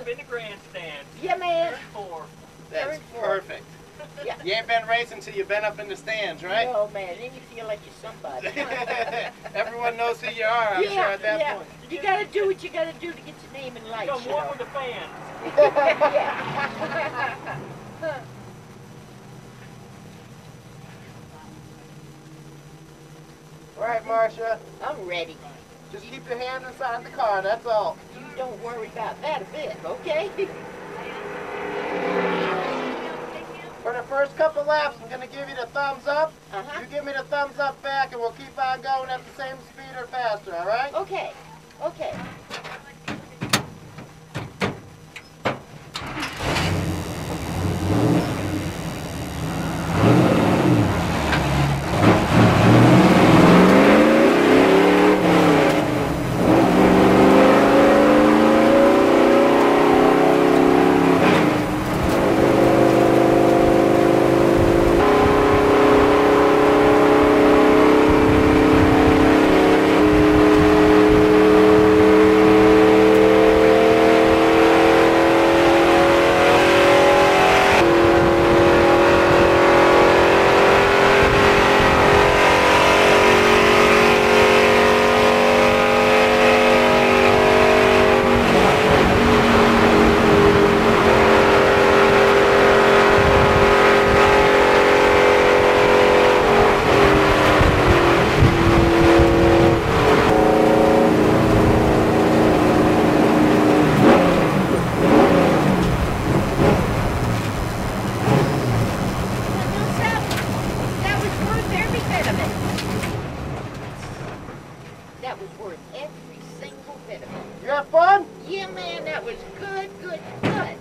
up in the grandstand. Yeah, man. Turn four. That's Very cool. perfect. Yeah. You ain't been racing till you've been up in the stands, right? No, man. Then you feel like you're somebody. Everyone knows who you are, I'm yeah, sure, at that yeah. point. You gotta do what you gotta do to get your name in lights. Come you one know. with the fans. yeah. All right, Marsha. I'm ready. Just keep your hands inside the car, that's all. You don't worry about that a bit, okay? For the first couple laps, I'm going to give you the thumbs up. Uh-huh. You give me the thumbs up back, and we'll keep on going at the same speed or faster, all right? Okay. Okay. was worth every single bit of it. You have fun? Yeah, man, that was good, good, good.